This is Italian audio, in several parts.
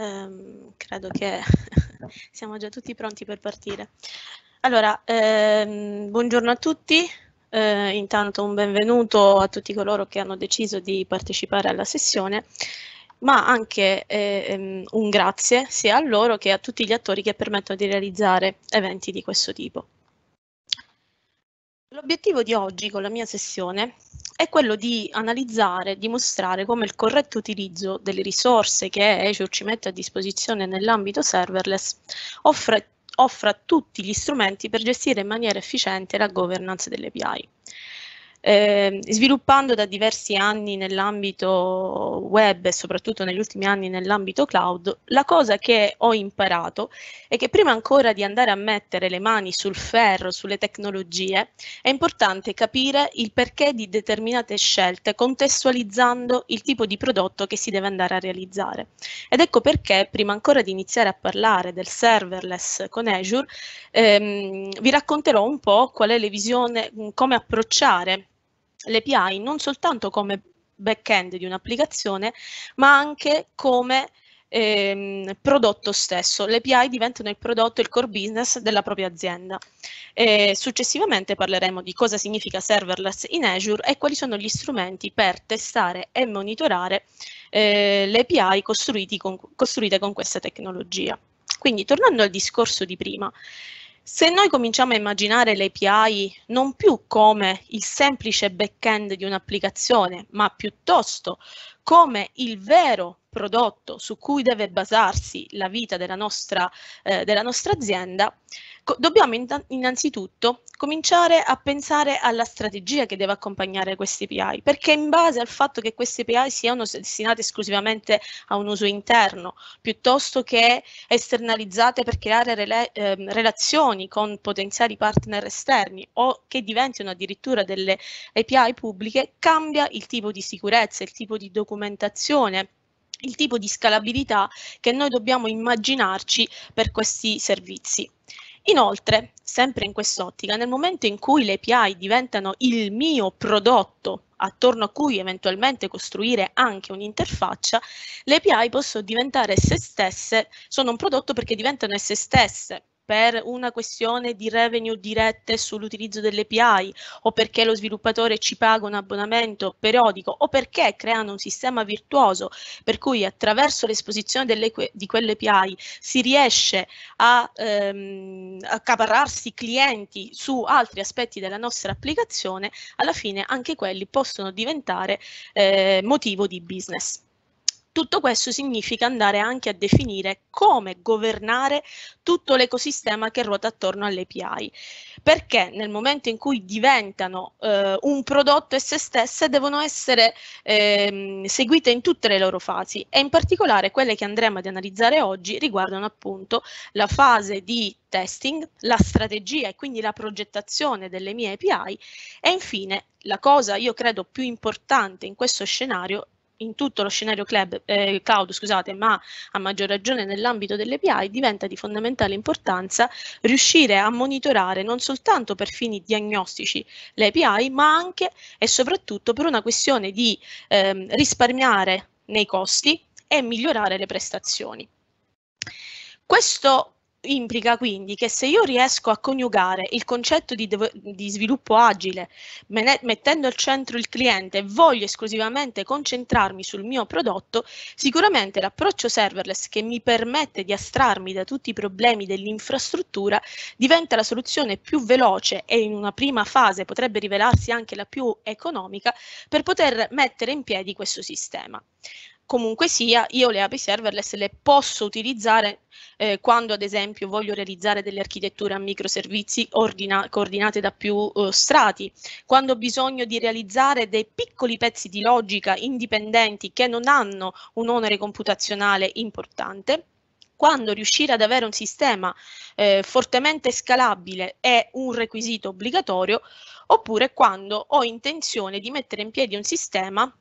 Ehm, credo che siamo già tutti pronti per partire. Allora, ehm, buongiorno a tutti, eh, intanto un benvenuto a tutti coloro che hanno deciso di partecipare alla sessione, ma anche ehm, un grazie sia a loro che a tutti gli attori che permettono di realizzare eventi di questo tipo. L'obiettivo di oggi con la mia sessione è quello di analizzare, dimostrare come il corretto utilizzo delle risorse che Azure ci mette a disposizione nell'ambito serverless offre, offra tutti gli strumenti per gestire in maniera efficiente la governance delle API. Eh, sviluppando da diversi anni nell'ambito web e soprattutto negli ultimi anni nell'ambito cloud, la cosa che ho imparato è che prima ancora di andare a mettere le mani sul ferro, sulle tecnologie, è importante capire il perché di determinate scelte contestualizzando il tipo di prodotto che si deve andare a realizzare. Ed ecco perché prima ancora di iniziare a parlare del serverless con Azure, ehm, vi racconterò un po' qual è la visione, come approcciare l'API non soltanto come back-end di un'applicazione, ma anche come ehm, prodotto stesso. Le API diventano il prodotto, il core business della propria azienda. E successivamente parleremo di cosa significa serverless in Azure e quali sono gli strumenti per testare e monitorare eh, le API con, costruite con questa tecnologia. Quindi tornando al discorso di prima, se noi cominciamo a immaginare le API non più come il semplice back-end di un'applicazione, ma piuttosto come il vero prodotto su cui deve basarsi la vita della nostra, eh, della nostra azienda, dobbiamo innanzitutto cominciare a pensare alla strategia che deve accompagnare queste API, perché in base al fatto che queste API siano destinate esclusivamente a un uso interno, piuttosto che esternalizzate per creare rela eh, relazioni con potenziali partner esterni o che diventino addirittura delle API pubbliche, cambia il tipo di sicurezza, il tipo di documentazione il tipo di scalabilità che noi dobbiamo immaginarci per questi servizi. Inoltre, sempre in quest'ottica, nel momento in cui le API diventano il mio prodotto attorno a cui eventualmente costruire anche un'interfaccia, le API possono diventare esse stesse, sono un prodotto perché diventano esse stesse per una questione di revenue dirette sull'utilizzo delle API o perché lo sviluppatore ci paga un abbonamento periodico o perché creano un sistema virtuoso per cui attraverso l'esposizione di quelle API si riesce a ehm, accaparrarsi clienti su altri aspetti della nostra applicazione, alla fine anche quelli possono diventare eh, motivo di business. Tutto questo significa andare anche a definire come governare tutto l'ecosistema che ruota attorno alle API, perché nel momento in cui diventano eh, un prodotto esse stesse devono essere eh, seguite in tutte le loro fasi. E in particolare quelle che andremo ad analizzare oggi riguardano appunto la fase di testing, la strategia e quindi la progettazione delle mie API e infine la cosa io credo più importante in questo scenario in tutto lo scenario club, eh, cloud, scusate, ma a maggior ragione nell'ambito delle API, diventa di fondamentale importanza riuscire a monitorare non soltanto per fini diagnostici le API, ma anche e soprattutto per una questione di ehm, risparmiare nei costi e migliorare le prestazioni. Questo implica quindi che se io riesco a coniugare il concetto di, di sviluppo agile mettendo al centro il cliente e voglio esclusivamente concentrarmi sul mio prodotto, sicuramente l'approccio serverless che mi permette di astrarmi da tutti i problemi dell'infrastruttura diventa la soluzione più veloce e in una prima fase potrebbe rivelarsi anche la più economica per poter mettere in piedi questo sistema comunque sia, io le API serverless le posso utilizzare eh, quando ad esempio voglio realizzare delle architetture a microservizi coordinate da più uh, strati, quando ho bisogno di realizzare dei piccoli pezzi di logica indipendenti che non hanno un onere computazionale importante quando riuscire ad avere un sistema eh, fortemente scalabile è un requisito obbligatorio, oppure quando ho intenzione di mettere in piedi un sistema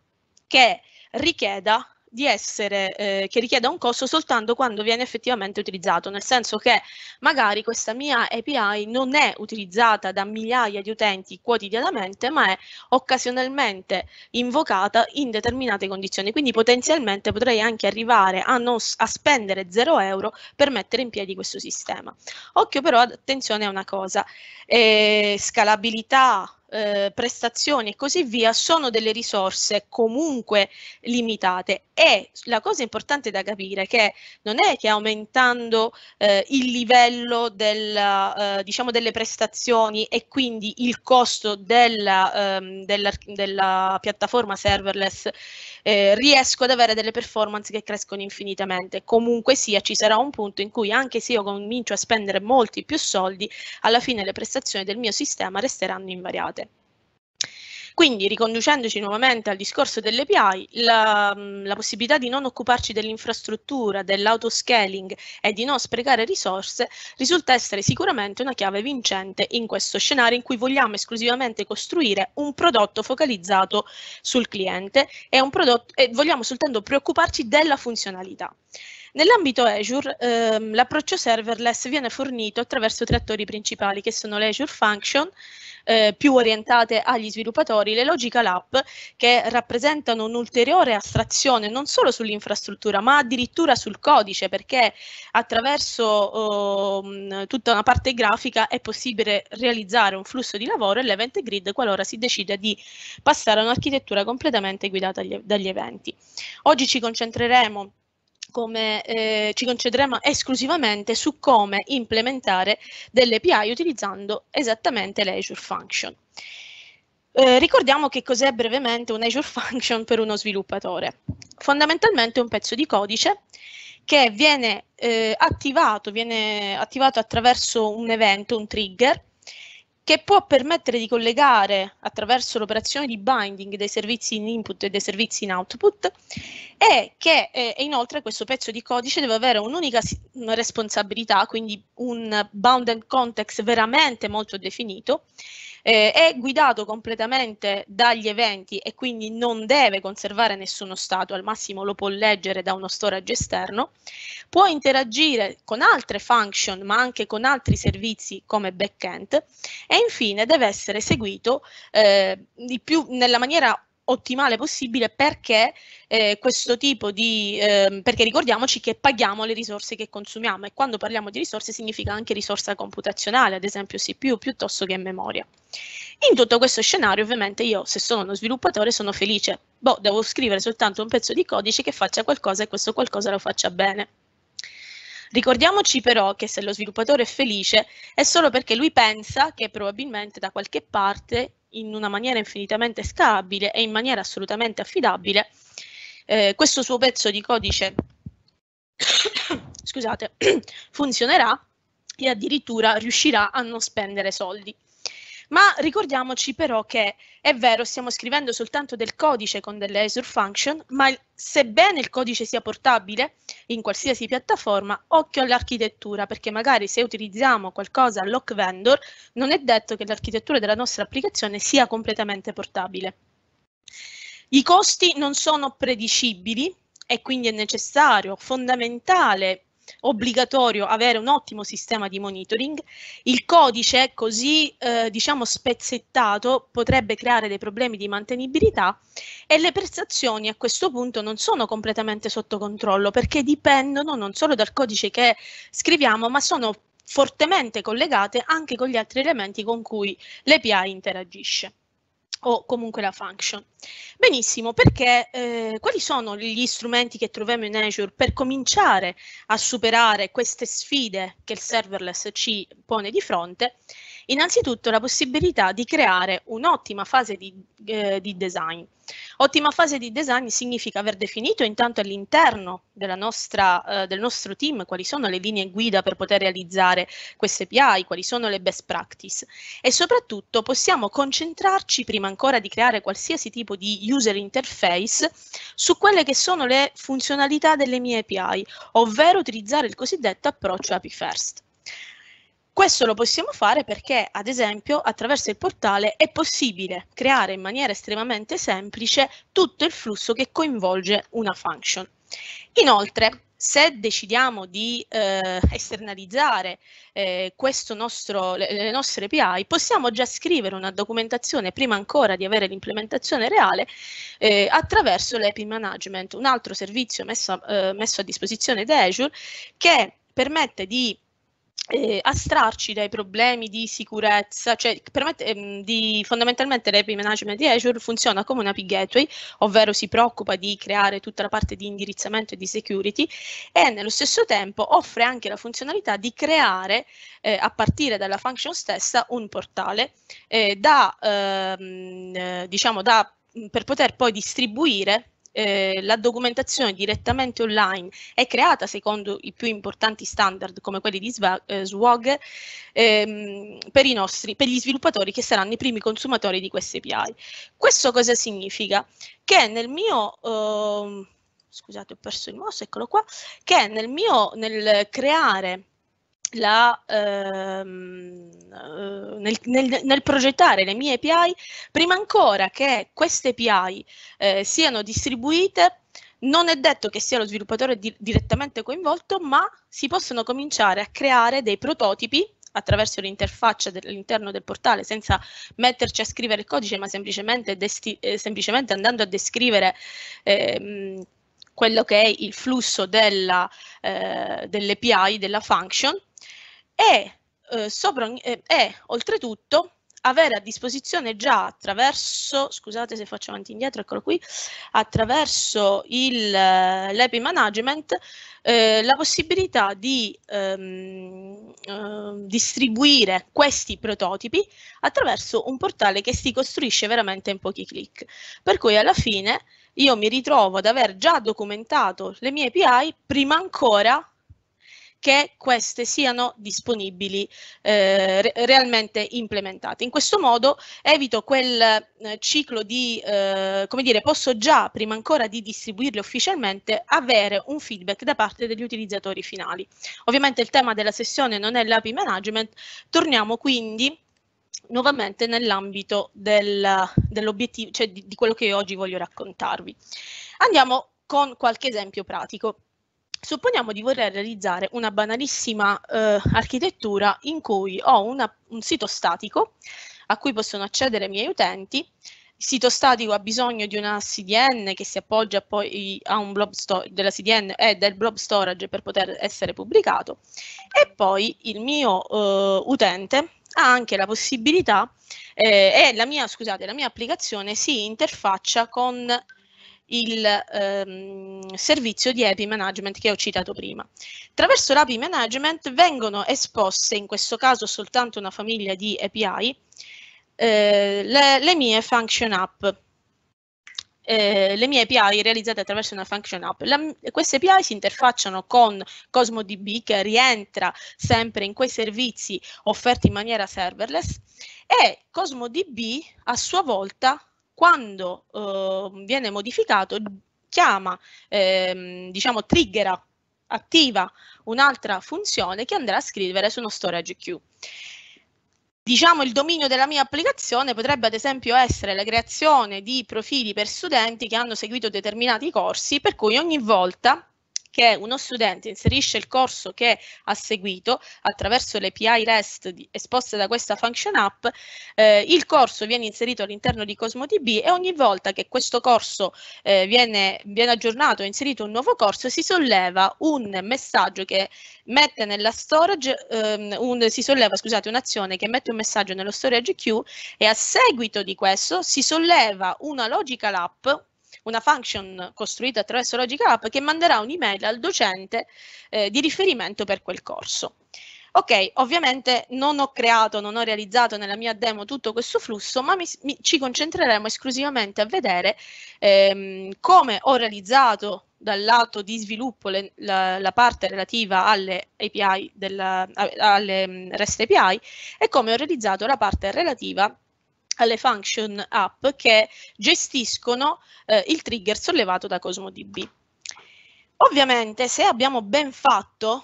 che richieda di essere, eh, che richieda un costo soltanto quando viene effettivamente utilizzato, nel senso che magari questa mia API non è utilizzata da migliaia di utenti quotidianamente, ma è occasionalmente invocata in determinate condizioni. Quindi potenzialmente potrei anche arrivare a, non, a spendere 0 euro per mettere in piedi questo sistema. Occhio però, attenzione a una cosa, eh, scalabilità, eh, prestazioni e così via sono delle risorse comunque limitate. E la cosa importante da capire è che non è che aumentando eh, il livello della, eh, diciamo delle prestazioni e quindi il costo della, ehm, della, della piattaforma serverless eh, riesco ad avere delle performance che crescono infinitamente. Comunque sia, ci sarà un punto in cui anche se io comincio a spendere molti più soldi, alla fine le prestazioni del mio sistema resteranno invariate. Quindi, riconducendoci nuovamente al discorso delle API, la, la possibilità di non occuparci dell'infrastruttura, dell'autoscaling e di non sprecare risorse risulta essere sicuramente una chiave vincente in questo scenario in cui vogliamo esclusivamente costruire un prodotto focalizzato sul cliente e, prodotto, e vogliamo soltanto preoccuparci della funzionalità. Nell'ambito Azure, ehm, l'approccio serverless viene fornito attraverso tre attori principali che sono l'Azure Function, eh, più orientate agli sviluppatori, le logical app che rappresentano un'ulteriore astrazione non solo sull'infrastruttura ma addirittura sul codice perché attraverso oh, tutta una parte grafica è possibile realizzare un flusso di lavoro e l'event grid qualora si decide di passare a un'architettura completamente guidata dagli eventi. Oggi ci concentreremo come eh, ci concentreremo esclusivamente su come implementare delle API utilizzando esattamente le Azure Function. Eh, ricordiamo che cos'è brevemente un Azure Function per uno sviluppatore. Fondamentalmente è un pezzo di codice che viene eh, attivato, viene attivato attraverso un evento, un trigger, che può permettere di collegare attraverso l'operazione di binding dei servizi in input e dei servizi in output e che eh, inoltre questo pezzo di codice deve avere un'unica responsabilità, quindi un bounded context veramente molto definito eh, è guidato completamente dagli eventi e quindi non deve conservare nessuno stato, al massimo lo può leggere da uno storage esterno, può interagire con altre function ma anche con altri servizi come backend. E infine deve essere eseguito eh, più, nella maniera ottimale possibile perché eh, questo tipo di, eh, perché ricordiamoci che paghiamo le risorse che consumiamo e quando parliamo di risorse significa anche risorsa computazionale, ad esempio CPU piuttosto che memoria. In tutto questo scenario ovviamente io se sono uno sviluppatore sono felice, boh, devo scrivere soltanto un pezzo di codice che faccia qualcosa e questo qualcosa lo faccia bene. Ricordiamoci però che se lo sviluppatore è felice è solo perché lui pensa che probabilmente da qualche parte in una maniera infinitamente scalabile e in maniera assolutamente affidabile eh, questo suo pezzo di codice scusate, funzionerà e addirittura riuscirà a non spendere soldi. Ma ricordiamoci però che è vero, stiamo scrivendo soltanto del codice con delle Azure Function, ma sebbene il codice sia portabile in qualsiasi piattaforma, occhio all'architettura, perché magari se utilizziamo qualcosa lock vendor, non è detto che l'architettura della nostra applicazione sia completamente portabile. I costi non sono predicibili e quindi è necessario, fondamentale obbligatorio avere un ottimo sistema di monitoring. Il codice così eh, diciamo spezzettato potrebbe creare dei problemi di mantenibilità e le prestazioni a questo punto non sono completamente sotto controllo perché dipendono non solo dal codice che scriviamo ma sono fortemente collegate anche con gli altri elementi con cui l'API interagisce o comunque la function. Benissimo, perché eh, quali sono gli strumenti che troviamo in Azure per cominciare a superare queste sfide che il serverless ci pone di fronte? Innanzitutto la possibilità di creare un'ottima fase di, eh, di, design. Ottima fase di design significa aver definito intanto all'interno eh, del nostro team quali sono le linee guida per poter realizzare queste API, quali sono le best practice e soprattutto possiamo concentrarci prima ancora di creare qualsiasi tipo di user interface su quelle che sono le funzionalità delle mie API, ovvero utilizzare il cosiddetto approccio API first. Questo lo possiamo fare perché, ad esempio, attraverso il portale è possibile creare in maniera estremamente semplice tutto il flusso che coinvolge una function. Inoltre, se decidiamo di eh, esternalizzare eh, nostro, le, le, nostre API, possiamo già scrivere una documentazione prima ancora di avere l'implementazione reale eh, attraverso l'API Management, un altro servizio messo, eh, messo a disposizione da Azure che permette di eh, astrarci dai problemi di sicurezza, cioè permette ehm, di fondamentalmente l'API management di Azure funziona come un API gateway, ovvero si preoccupa di creare tutta la parte di indirizzamento e di security e nello stesso tempo offre anche la funzionalità di creare eh, a partire dalla function stessa un portale eh, da ehm, eh, diciamo da per poter poi distribuire eh, la documentazione direttamente online è creata secondo i più importanti standard come quelli di SWOG eh, ehm, per, nostri, per gli sviluppatori che saranno i primi consumatori di queste API. Questo cosa significa? Che nel mio... Eh, scusate ho perso il mouse, eccolo qua, che nel mio, nel creare la, ehm, eh, nel, nel, nel, progettare le mie API, prima ancora che queste API eh, siano distribuite, non è detto che sia lo sviluppatore di, direttamente coinvolto, ma si possono cominciare a creare dei prototipi attraverso l'interfaccia all'interno del portale senza metterci a scrivere il codice, ma semplicemente, eh, semplicemente andando a descrivere eh, quello che è il flusso della, eh, dell'API, della function, e, eh, sopra, eh, e oltretutto avere a disposizione già attraverso, scusate se faccio avanti e indietro, eccolo qui, attraverso il, eh, l'API management eh, la possibilità di ehm, eh, distribuire questi prototipi attraverso un portale che si costruisce veramente in pochi clic. Per cui alla fine io mi ritrovo ad aver già documentato le mie API prima ancora che queste siano disponibili eh, re realmente implementate. In questo modo evito quel eh, ciclo di, eh, come dire, posso già, prima ancora di distribuirli ufficialmente, avere un feedback da parte degli utilizzatori finali. Ovviamente il tema della sessione non è l'API management, torniamo quindi nuovamente nell'ambito del, dell'obiettivo, cioè di, di quello che oggi voglio raccontarvi. Andiamo con qualche esempio pratico. Supponiamo di voler realizzare una banalissima eh, architettura in cui ho una, un sito statico a cui possono accedere i miei utenti. Il sito statico ha bisogno di una CDN che si appoggia poi a un blob della CDN e del blob storage per poter essere pubblicato e poi il mio eh, utente ha anche la possibilità eh, e la mia, scusate, la mia applicazione si interfaccia con il ehm, servizio di API management che ho citato prima. Attraverso l'API management vengono esposte, in questo caso soltanto una famiglia di API, eh, le, le, mie function app. Eh, le mie API realizzate attraverso una function app. La, queste API si interfacciano con CosmoDB che rientra sempre in quei servizi offerti in maniera serverless e CosmoDB a sua volta quando eh, viene modificato chiama, ehm, diciamo, triggera, attiva un'altra funzione che andrà a scrivere su uno storage queue. Diciamo il dominio della mia applicazione potrebbe ad esempio essere la creazione di profili per studenti che hanno seguito determinati corsi, per cui ogni volta che uno studente inserisce il corso che ha seguito attraverso le API REST di, esposte da questa function app, eh, il corso viene inserito all'interno di CosmoDB e ogni volta che questo corso eh, viene, viene aggiornato e inserito un nuovo corso si solleva un messaggio che mette nella storage, ehm, un, si solleva scusate, un'azione che mette un messaggio nello storage queue e a seguito di questo si solleva una logical app una function costruita attraverso Logical App che manderà un'email al docente eh, di riferimento per quel corso. Ok, ovviamente non ho creato, non ho realizzato nella mia demo tutto questo flusso, ma mi, mi, ci concentreremo esclusivamente a vedere ehm, come ho realizzato dal lato di sviluppo le, la, la, parte relativa alle API, della, alle mm, REST API e come ho realizzato la parte relativa alle function app che gestiscono eh, il trigger sollevato da CosmoDB. Ovviamente se abbiamo ben fatto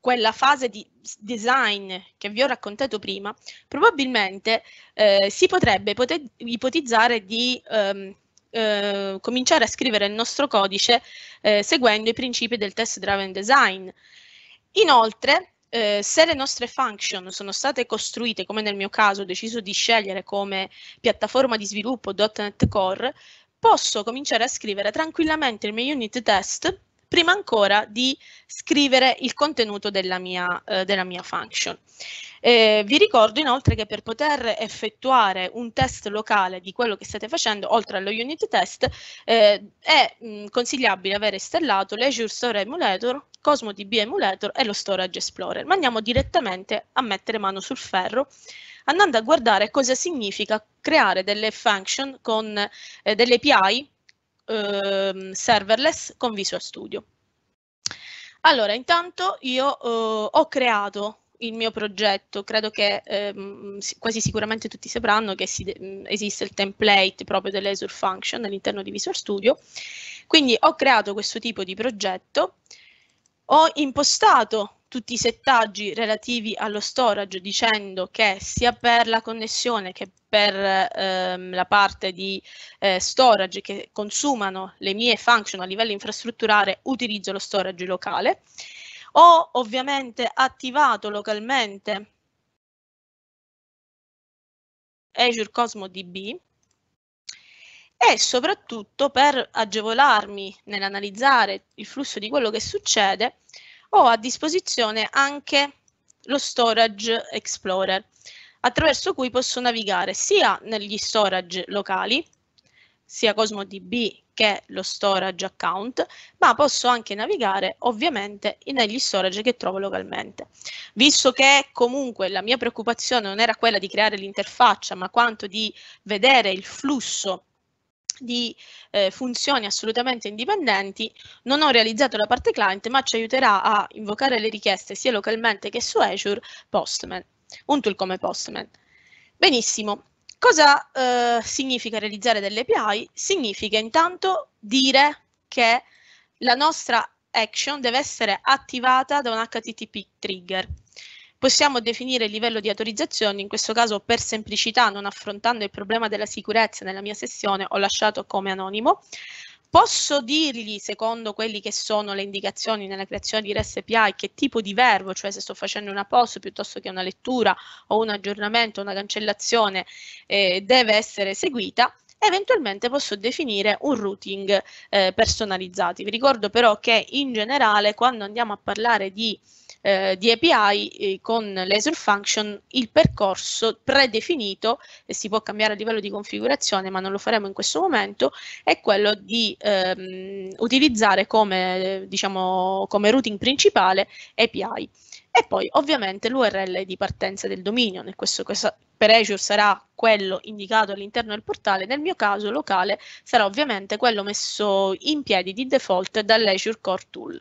quella fase di design che vi ho raccontato prima, probabilmente eh, si potrebbe ipotizzare di ehm, eh, cominciare a scrivere il nostro codice eh, seguendo i principi del test driven design. Inoltre, eh, se le nostre function sono state costruite, come nel mio caso ho deciso di scegliere come piattaforma di sviluppo .NET Core, posso cominciare a scrivere tranquillamente il mio unit test prima ancora di scrivere il contenuto della mia, eh, della mia function. Eh, vi ricordo inoltre che per poter effettuare un test locale di quello che state facendo, oltre allo unit test, eh, è mh, consigliabile avere installato l'Azure Store Emulator, Cosmo DB Emulator e lo Storage Explorer. Ma andiamo direttamente a mettere mano sul ferro andando a guardare cosa significa creare delle function con eh, delle API eh, serverless con Visual Studio. Allora, intanto io eh, ho creato il mio progetto, credo che ehm, quasi sicuramente tutti sapranno che mm, esiste il template proprio delle Azure Function all'interno di Visual Studio, quindi ho creato questo tipo di progetto, ho impostato tutti i settaggi relativi allo storage dicendo che sia per la connessione che per ehm, la parte di eh, storage che consumano le mie function a livello infrastrutturale utilizzo lo storage locale. Ho ovviamente attivato localmente Azure Cosmo DB e soprattutto per agevolarmi nell'analizzare il flusso di quello che succede ho a disposizione anche lo Storage Explorer, attraverso cui posso navigare sia negli storage locali, sia CosmoDB che lo storage account, ma posso anche navigare ovviamente negli storage che trovo localmente. Visto che comunque la mia preoccupazione non era quella di creare l'interfaccia, ma quanto di vedere il flusso di eh, funzioni assolutamente indipendenti, non ho realizzato la parte client, ma ci aiuterà a invocare le richieste sia localmente che su Azure Postman, un tool come Postman. Benissimo, cosa eh, significa realizzare delle API? Significa intanto dire che la nostra action deve essere attivata da un HTTP trigger. Possiamo definire il livello di autorizzazione, in questo caso per semplicità, non affrontando il problema della sicurezza nella mia sessione, ho lasciato come anonimo. Posso dirgli, secondo quelli che sono le indicazioni nella creazione di REST API, che tipo di verbo, cioè se sto facendo una post piuttosto che una lettura o un aggiornamento, una cancellazione, eh, deve essere eseguita eventualmente posso definire un routing eh, personalizzato. Vi ricordo però che in generale quando andiamo a parlare di eh, di API eh, con l'Azure Function il percorso predefinito e si può cambiare a livello di configurazione ma non lo faremo in questo momento è quello di ehm, utilizzare come, diciamo, come routing principale API e poi ovviamente l'URL di partenza del dominio, nel questo, questo, Azure sarà quello indicato all'interno del portale, nel mio caso locale sarà ovviamente quello messo in piedi di default dall'Azure Core Tool.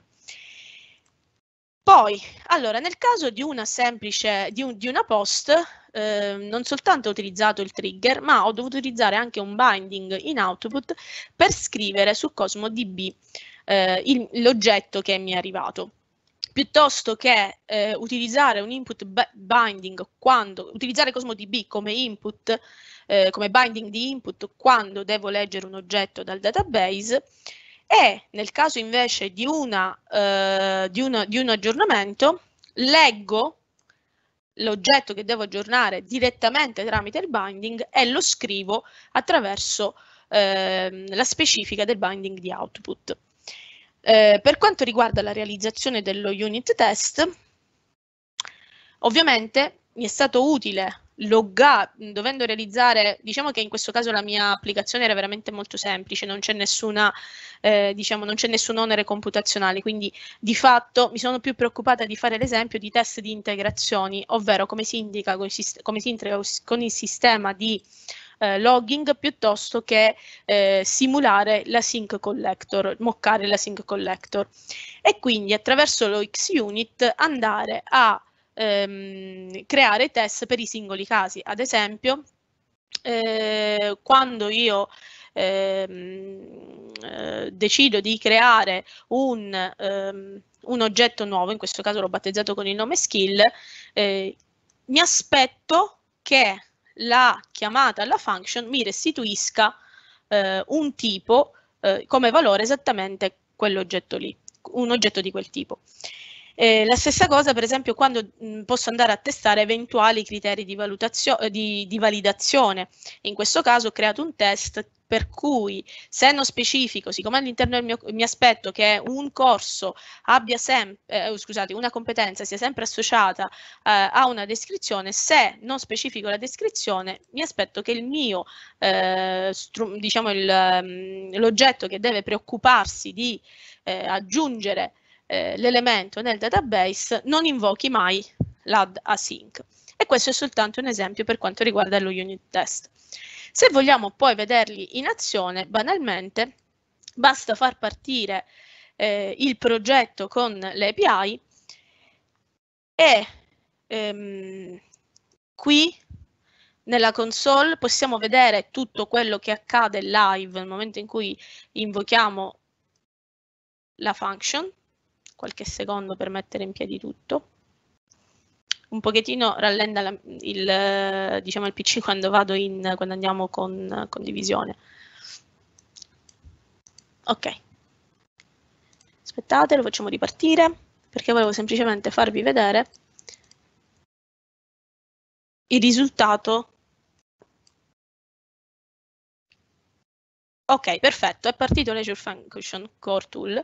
Poi, allora, nel caso di una semplice, di, un, di una post, eh, non soltanto ho utilizzato il trigger, ma ho dovuto utilizzare anche un binding in output per scrivere su CosmoDB eh, l'oggetto che mi è arrivato. Piuttosto che eh, utilizzare un input binding quando, utilizzare CosmoDB come input, eh, come binding di input quando devo leggere un oggetto dal database, e nel caso invece di, una, eh, di, una, di un aggiornamento leggo l'oggetto che devo aggiornare direttamente tramite il binding e lo scrivo attraverso eh, la specifica del binding di output. Eh, per quanto riguarda la realizzazione dello unit test, ovviamente mi è stato utile logga, dovendo realizzare, diciamo che in questo caso la mia applicazione era veramente molto semplice, non c'è nessuna, eh, diciamo, non c'è nessun onere computazionale, quindi di fatto mi sono più preoccupata di fare l'esempio di test di integrazioni, ovvero come si indica, come si integra con il sistema di eh, logging piuttosto che eh, simulare la sync collector, moccare la sync collector e quindi attraverso lo XUnit andare a ehm, creare test per i singoli casi. Ad esempio, eh, quando io ehm, eh, decido di creare un, um, un, oggetto nuovo, in questo caso l'ho battezzato con il nome skill, eh, mi aspetto che la chiamata alla function mi restituisca eh, un tipo eh, come valore esattamente quell'oggetto lì, un oggetto di quel tipo. Eh, la stessa cosa, per esempio, quando mh, posso andare a testare eventuali criteri di, di, di validazione. In questo caso ho creato un test per cui se non specifico, siccome all'interno del mio mi aspetto che un corso abbia sempre, eh, scusate, una competenza sia sempre associata eh, a una descrizione, se non specifico la descrizione, mi aspetto che il mio, eh, diciamo, mm, l'oggetto che deve preoccuparsi di eh, aggiungere eh, l'elemento nel database non invochi mai l'add async. E questo è soltanto un esempio per quanto riguarda lo unit test. Se vogliamo poi vederli in azione, banalmente, basta far partire eh, il progetto con le API e ehm, qui nella console possiamo vedere tutto quello che accade live nel momento in cui invochiamo la function, qualche secondo per mettere in piedi tutto un pochettino rallenta la, il, diciamo, il PC quando, vado in, quando andiamo con condivisione. Ok. Aspettate, lo facciamo ripartire perché volevo semplicemente farvi vedere il risultato. Ok, perfetto, è partito l'Azure Function Core Tool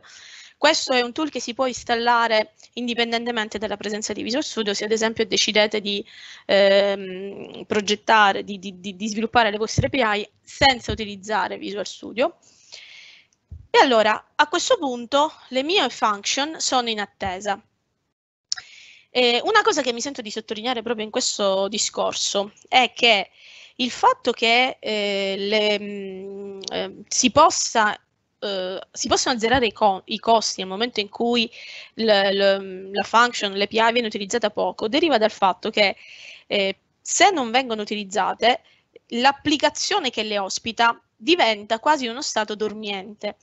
questo è un tool che si può installare indipendentemente dalla presenza di Visual Studio, se ad esempio decidete di ehm, progettare, di, di, di sviluppare le vostre API senza utilizzare Visual Studio. E allora, a questo punto, le mie function sono in attesa. E una cosa che mi sento di sottolineare proprio in questo discorso è che il fatto che eh, le, eh, si possa eh, si possono azzerare i, co i, costi nel momento in cui la function, l'API viene utilizzata poco, deriva dal fatto che eh, se non vengono utilizzate, l'applicazione che le ospita diventa quasi uno stato dormiente.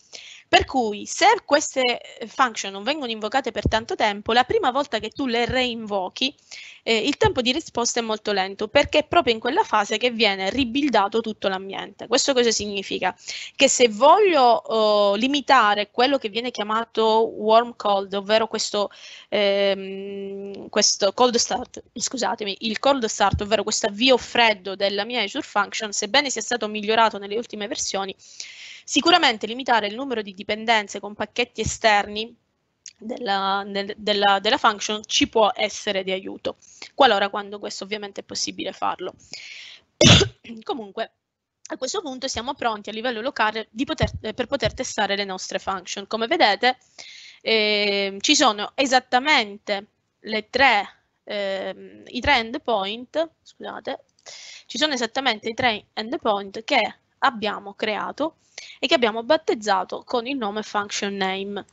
Per cui se queste function non vengono invocate per tanto tempo, la prima volta che tu le reinvochi, eh, il tempo di risposta è molto lento perché è proprio in quella fase che viene ribuildato tutto l'ambiente. Questo cosa significa? Che se voglio uh, limitare quello che viene chiamato warm cold, ovvero questo, ehm, questo cold start, scusatemi, il cold start, ovvero questo avvio freddo della mia Azure Function, sebbene sia stato migliorato nelle ultime versioni, Sicuramente limitare il numero di dipendenze con pacchetti esterni della, nel, della, della, function ci può essere di aiuto, qualora quando questo ovviamente è possibile farlo. Comunque, a questo punto siamo pronti a livello locale poter, eh, per poter testare le nostre function. Come vedete, eh, ci sono esattamente le tre, eh, i tre endpoint, scusate, ci sono esattamente i tre endpoint che abbiamo creato e che abbiamo battezzato con il nome function name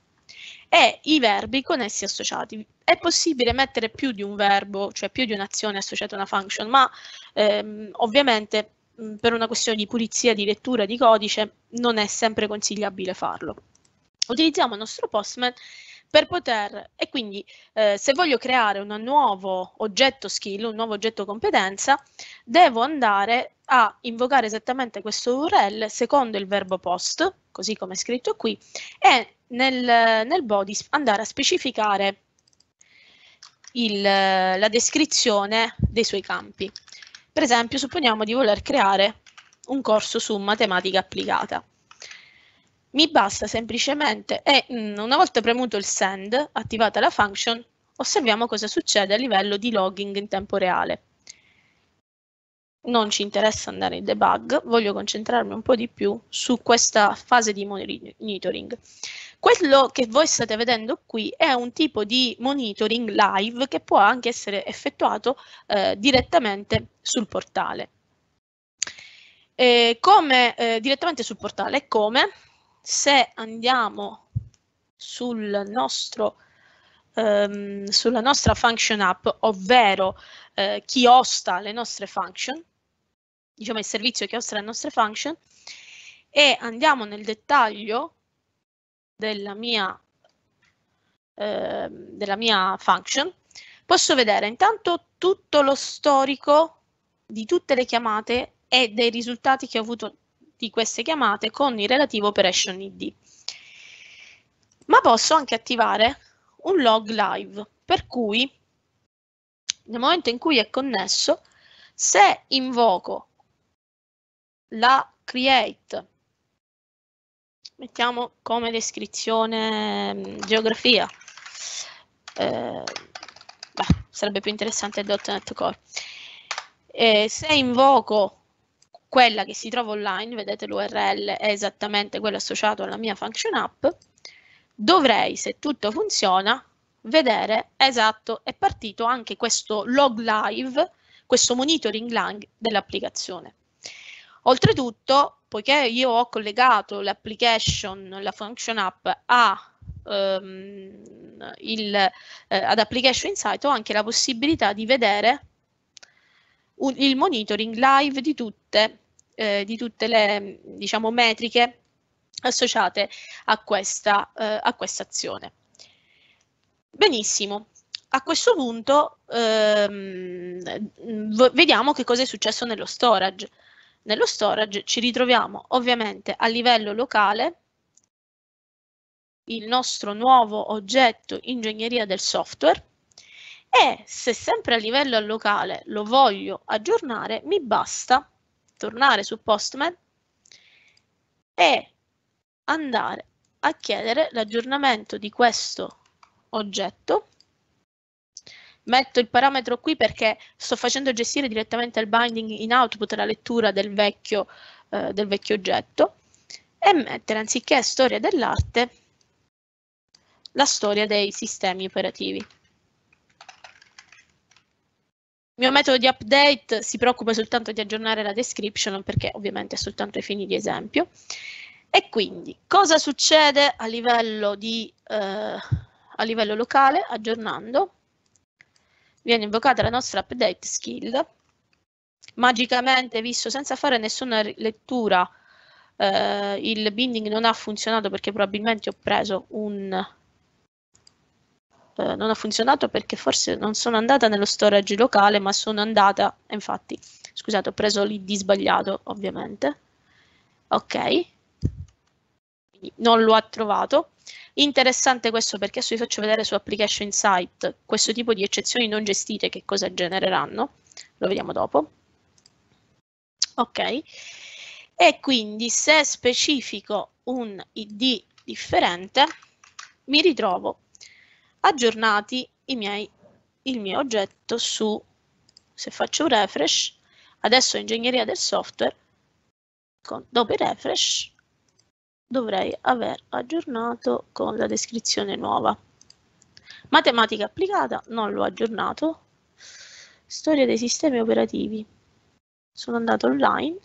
e i verbi connessi associati. È possibile mettere più di un verbo, cioè più di un'azione associata a una function, ma ehm, ovviamente per una questione di pulizia di lettura di codice non è sempre consigliabile farlo. Utilizziamo il nostro Postman per poter, e quindi eh, se voglio creare un nuovo oggetto skill, un nuovo oggetto competenza, devo andare a invocare esattamente questo URL secondo il verbo post, così come è scritto qui, e nel, nel body andare a specificare il, la descrizione dei suoi campi. Per esempio, supponiamo di voler creare un corso su matematica applicata mi basta semplicemente e mm, una volta premuto il send, attivata la function, osserviamo cosa succede a livello di logging in tempo reale. Non ci interessa andare in debug, voglio concentrarmi un po' di più su questa fase di monitoring. Quello che voi state vedendo qui è un tipo di monitoring live che può anche essere effettuato eh, direttamente sul portale. E come eh, direttamente sul portale, come? Se andiamo sul nostro, ehm, sulla nostra function app, ovvero eh, chi osta le nostre function, diciamo il servizio che ostra le nostre function, e andiamo nel dettaglio della mia, eh, della mia function, posso vedere intanto tutto lo storico di tutte le chiamate e dei risultati che ho avuto di queste chiamate con il relativo operation id. Ma posso anche attivare un log live, per cui nel momento in cui è connesso, se invoco la create, mettiamo come descrizione mm, geografia, eh, beh, sarebbe più interessante il .NET Core, eh, se invoco quella che si trova online, vedete l'URL è esattamente quello associato alla mia function app, dovrei, se tutto funziona, vedere esatto, è partito anche questo log live, questo monitoring lang dell'applicazione. Oltretutto, poiché io ho collegato l'application, la function app a, um, il, eh, ad Application Insight, ho anche la possibilità di vedere un, il monitoring live di tutte, eh, di tutte le diciamo, metriche associate a questa, eh, a questa azione. Benissimo, a questo punto ehm, vediamo che cosa è successo nello storage. Nello storage ci ritroviamo ovviamente a livello locale il nostro nuovo oggetto ingegneria del software e se sempre a livello locale lo voglio aggiornare mi basta tornare su Postman e andare a chiedere l'aggiornamento di questo oggetto. Metto il parametro qui perché sto facendo gestire direttamente il binding in output la lettura del vecchio, eh, del vecchio oggetto e mettere anziché storia dell'arte la storia dei sistemi operativi. Il mio metodo di update si preoccupa soltanto di aggiornare la description perché ovviamente è soltanto ai fini di esempio. E quindi cosa succede a livello di eh, a livello locale, aggiornando, viene invocata la nostra update skill, magicamente visto senza fare nessuna lettura eh, il binding non ha funzionato perché probabilmente ho preso un eh, non ha funzionato perché forse non sono andata nello storage locale ma sono andata infatti scusate ho preso l'id sbagliato ovviamente ok non lo ha trovato Interessante questo perché adesso vi faccio vedere su Application Insight questo tipo di eccezioni non gestite che cosa genereranno. Lo vediamo dopo. Ok. E quindi se specifico un ID differente, mi ritrovo aggiornati miei, il mio oggetto su, se faccio un refresh, adesso ingegneria del software, con, dopo il refresh dovrei aver aggiornato con la descrizione nuova. Matematica applicata, non l'ho aggiornato. Storia dei sistemi operativi. Sono andato online.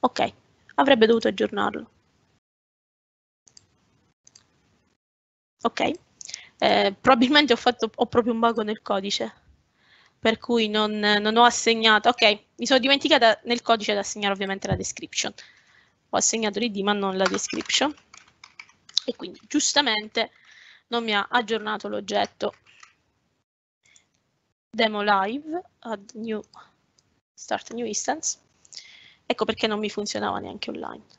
Ok, avrebbe dovuto aggiornarlo. Ok, eh, probabilmente ho, fatto, ho proprio un bug nel codice, per cui non, non ho assegnato. Ok, mi sono dimenticata nel codice ad assegnare ovviamente la description. Ho assegnato l'id ma non la description. E quindi giustamente non mi ha aggiornato l'oggetto. Demo live add new start new instance. Ecco perché non mi funzionava neanche online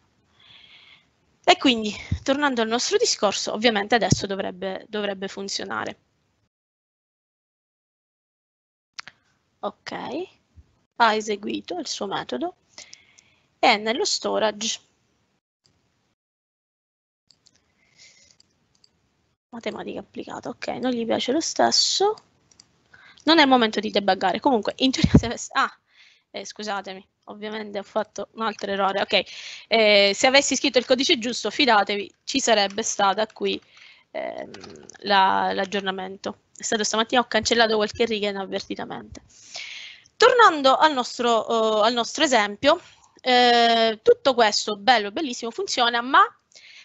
e quindi tornando al nostro discorso ovviamente adesso dovrebbe, dovrebbe funzionare. Ok. Ha eseguito il suo metodo. E nello storage. Matematica applicata. Ok non gli piace lo stesso. Non è il momento di debuggare. Comunque in teoria deve essere ah eh, scusatemi ovviamente ho fatto un altro errore. Ok eh, se avessi scritto il codice giusto fidatevi ci sarebbe stata qui ehm, l'aggiornamento. È stato stamattina ho cancellato qualche riga inavvertitamente. Tornando al nostro, uh, al nostro esempio eh, tutto questo bello, bellissimo, funziona, ma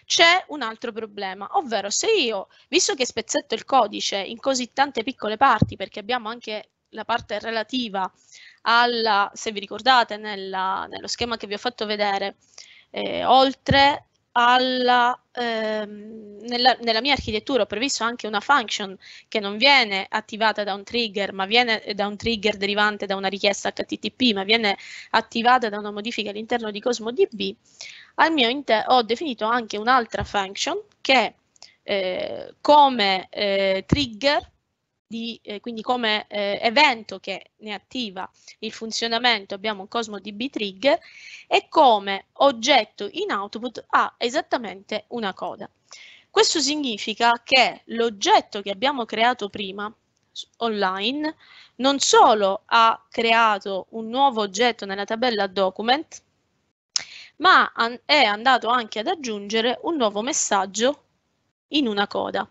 c'è un altro problema, ovvero se io, visto che spezzetto il codice in così tante piccole parti, perché abbiamo anche la parte relativa alla, se vi ricordate nella, nello schema che vi ho fatto vedere, eh, oltre alla, ehm, nella, nella, mia architettura ho previsto anche una function che non viene attivata da un trigger, ma viene da un trigger derivante da una richiesta HTTP, ma viene attivata da una modifica all'interno di CosmoDB. Al mio ho definito anche un'altra function che eh, come eh, trigger di, eh, quindi come eh, evento che ne attiva il funzionamento abbiamo un Cosmo DB trigger e come oggetto in output ha esattamente una coda. Questo significa che l'oggetto che abbiamo creato prima online non solo ha creato un nuovo oggetto nella tabella document, ma è andato anche ad aggiungere un nuovo messaggio in una coda.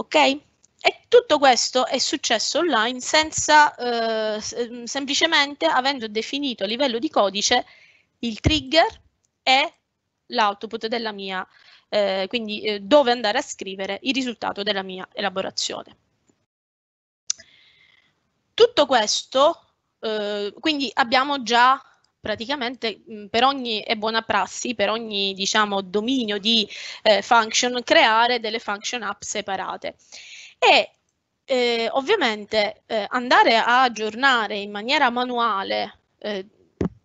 Ok? E tutto questo è successo online senza eh, semplicemente avendo definito a livello di codice il trigger e l'output della mia, eh, quindi eh, dove andare a scrivere il risultato della mia elaborazione. Tutto questo, eh, quindi abbiamo già praticamente per ogni è buona prassi, per ogni diciamo dominio di eh, function, creare delle function app separate. E eh, ovviamente eh, andare a aggiornare in maniera manuale, eh,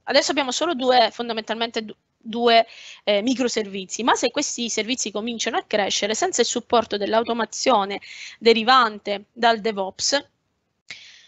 adesso abbiamo solo due, fondamentalmente due eh, microservizi, ma se questi servizi cominciano a crescere senza il supporto dell'automazione derivante dal DevOps,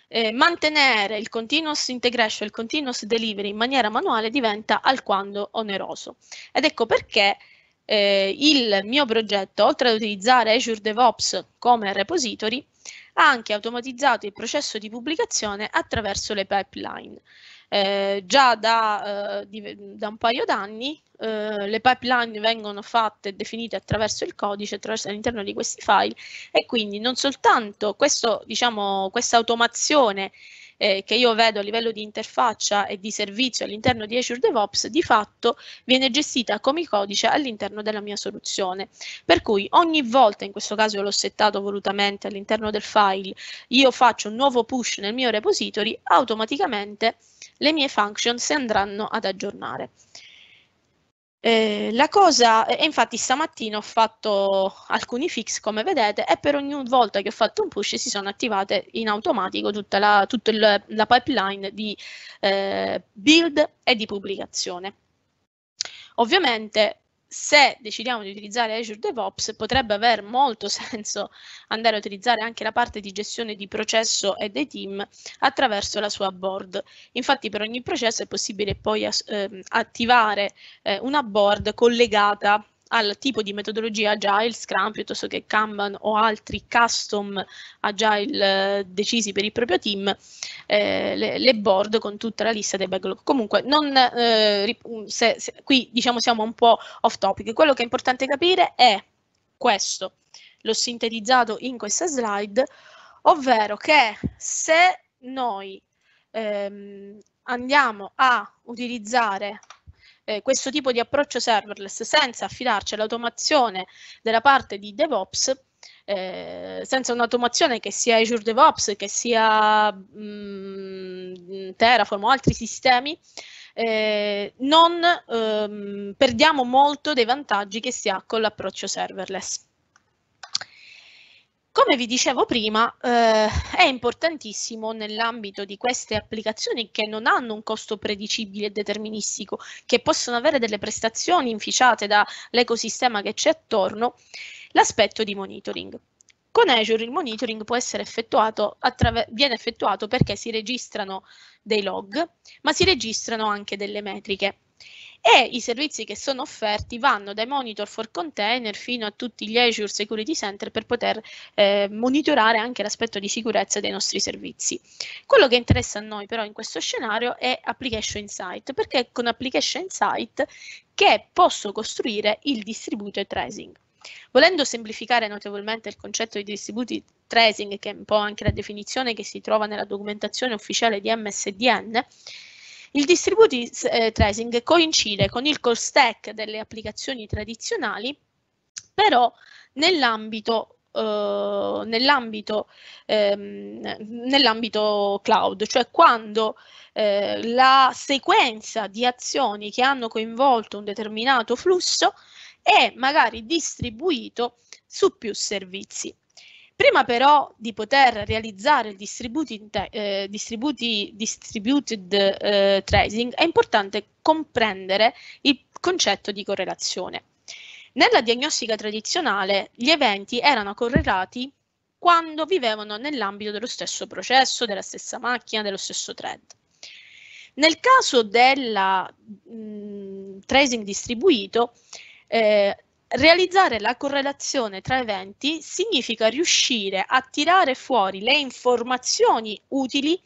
eh, mantenere il continuous integration, il continuous delivery in maniera manuale diventa alquanto oneroso. Ed ecco perché eh, il mio progetto, oltre ad utilizzare Azure DevOps come repository, ha anche automatizzato il processo di pubblicazione attraverso le pipeline. Eh, già da, eh, di, da, un paio d'anni eh, le pipeline vengono fatte e definite attraverso il codice, attraverso all'interno di questi file e quindi non soltanto questo, diciamo, questa automazione eh, che io vedo a livello di interfaccia e di servizio all'interno di Azure DevOps di fatto viene gestita come codice all'interno della mia soluzione. Per cui ogni volta, in questo caso l'ho settato volutamente all'interno del file, io faccio un nuovo push nel mio repository, automaticamente le mie function si andranno ad aggiornare. Eh, la cosa, e infatti stamattina ho fatto alcuni fix come vedete e per ogni volta che ho fatto un push si sono attivate in automatico tutta la, tutta il, la pipeline di eh, build e di pubblicazione. Ovviamente se decidiamo di utilizzare Azure DevOps potrebbe avere molto senso andare a utilizzare anche la parte di gestione di processo e dei team attraverso la sua board. Infatti per ogni processo è possibile poi eh, attivare eh, una board collegata al tipo di metodologia Agile, Scrum piuttosto che Kanban o altri custom Agile eh, decisi per il proprio team, eh, le, le, board con tutta la lista dei backlog. Comunque, non, eh, se, se, qui diciamo siamo un po' off topic, quello che è importante capire è questo, l'ho sintetizzato in questa slide, ovvero che se noi ehm, andiamo a utilizzare eh, questo tipo di approccio serverless senza affidarci all'automazione della parte di DevOps, eh, senza un'automazione che sia Azure DevOps, che sia mh, mm, Terraform o altri sistemi, eh, non ehm, perdiamo molto dei vantaggi che si ha con l'approccio serverless. Come vi dicevo prima, eh, è importantissimo nell'ambito di queste applicazioni che non hanno un costo predicibile e deterministico, che possono avere delle prestazioni inficiate dall'ecosistema che c'è attorno, l'aspetto di monitoring. Con Azure il monitoring può essere effettuato, viene effettuato perché si registrano dei log, ma si registrano anche delle metriche e i servizi che sono offerti vanno dai monitor for container fino a tutti gli Azure Security Center per poter eh, monitorare anche l'aspetto di sicurezza dei nostri servizi. Quello che interessa a noi però in questo scenario è Application Insight, perché è con Application Insight che posso costruire il distributed tracing. Volendo semplificare notevolmente il concetto di distributed tracing, che è un po' anche la definizione che si trova nella documentazione ufficiale di MSDN, il distributed eh, tracing coincide con il call stack delle applicazioni tradizionali, però nell'ambito eh, nell'ambito, ehm, nell'ambito cloud, cioè quando eh, la sequenza di azioni che hanno coinvolto un determinato flusso è magari distribuito su più servizi. Prima però di poter realizzare il distributed, eh, distributed eh, tracing è importante comprendere il concetto di correlazione. Nella diagnostica tradizionale gli eventi erano correlati quando vivevano nell'ambito dello stesso processo, della stessa macchina, dello stesso thread. Nel caso del tracing distribuito, eh, realizzare la correlazione tra eventi significa riuscire a tirare fuori le informazioni utili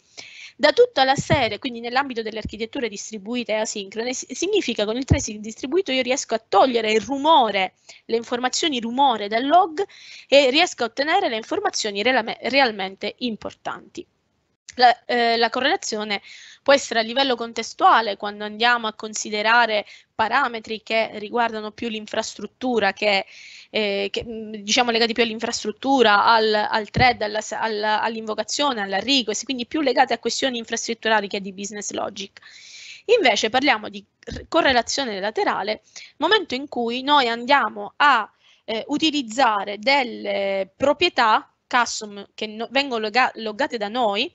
da tutta la serie, quindi nell'ambito delle architetture distribuite e asincrone, significa con il tracing distribuito io riesco a togliere il rumore, le informazioni rumore dal log e riesco a ottenere le informazioni realmente importanti. La, eh, la, correlazione può essere a livello contestuale quando andiamo a considerare parametri che riguardano più l'infrastruttura, che, eh, che, diciamo legati più all'infrastruttura, al, al thread, alla, alla, all'invocazione, alla request, quindi più legati a questioni infrastrutturali che di business logic. Invece parliamo di correlazione laterale, momento in cui noi andiamo a eh, utilizzare delle proprietà custom che no, vengono loggate da noi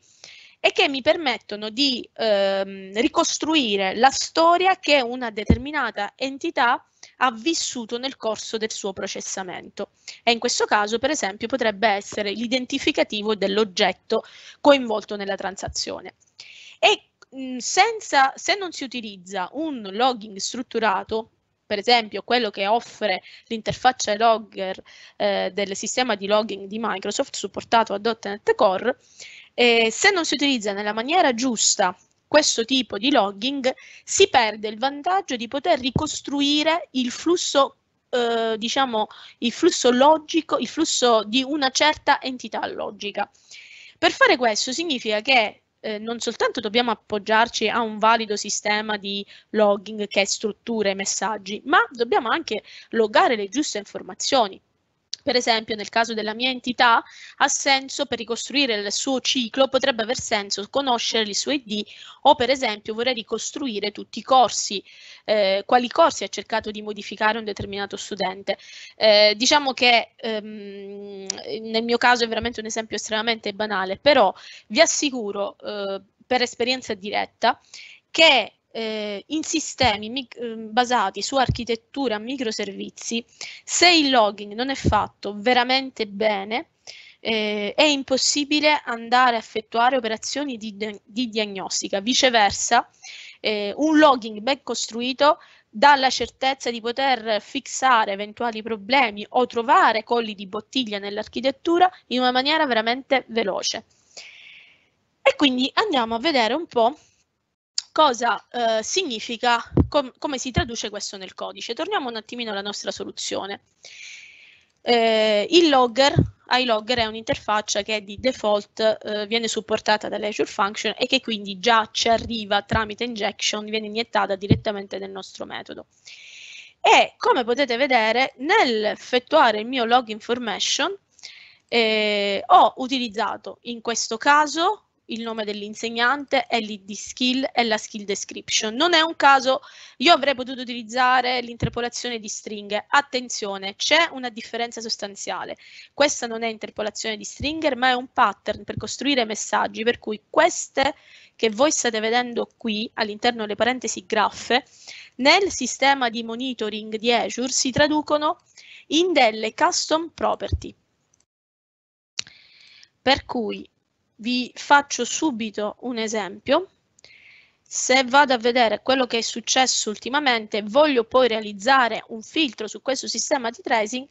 e che mi permettono di ehm, ricostruire la storia che una determinata entità ha vissuto nel corso del suo processamento. E in questo caso, per esempio, potrebbe essere l'identificativo dell'oggetto coinvolto nella transazione. E senza, se non si utilizza un logging strutturato, per esempio quello che offre l'interfaccia logger eh, del sistema di logging di Microsoft supportato a .NET Core, eh, se non si utilizza nella maniera giusta questo tipo di logging, si perde il vantaggio di poter ricostruire il flusso eh, diciamo, il flusso logico, il flusso di una certa entità logica. Per fare questo significa che eh, non soltanto dobbiamo appoggiarci a un valido sistema di logging che struttura i messaggi, ma dobbiamo anche loggare le giuste informazioni per esempio nel caso della mia entità, ha senso per ricostruire il suo ciclo, potrebbe aver senso conoscere il suo ID o per esempio vorrei ricostruire tutti i corsi, eh, quali corsi ha cercato di modificare un determinato studente. Eh, diciamo che ehm, nel mio caso è veramente un esempio estremamente banale, però vi assicuro eh, per esperienza diretta che eh, in sistemi mic- ehm, basati su architettura microservizi, se il logging non è fatto veramente bene, eh, è impossibile andare a effettuare operazioni di, di diagnostica. Viceversa, eh, un logging ben costruito dà la certezza di poter fissare eventuali problemi o trovare colli di bottiglia nell'architettura in una maniera veramente veloce. E quindi andiamo a vedere un po' cosa eh, significa, com come si traduce questo nel codice. Torniamo un attimino alla nostra soluzione. Eh, il logger, iLogger è un'interfaccia che di default eh, viene supportata dall'Azure Function e che quindi già ci arriva tramite injection, viene iniettata direttamente nel nostro metodo. E come potete vedere, nell'effettuare il mio log information, eh, ho utilizzato in questo caso il nome dell'insegnante e l'id skill e la skill description. Non è un caso, io avrei potuto utilizzare l'interpolazione di stringhe. Attenzione, c'è una differenza sostanziale. Questa non è interpolazione di stringer, ma è un pattern per costruire messaggi, per cui queste che voi state vedendo qui all'interno delle parentesi graffe, nel sistema di monitoring di Azure si traducono in delle custom property. Per cui vi faccio subito un esempio. Se vado a vedere quello che è successo ultimamente, voglio poi realizzare un filtro su questo sistema di tracing,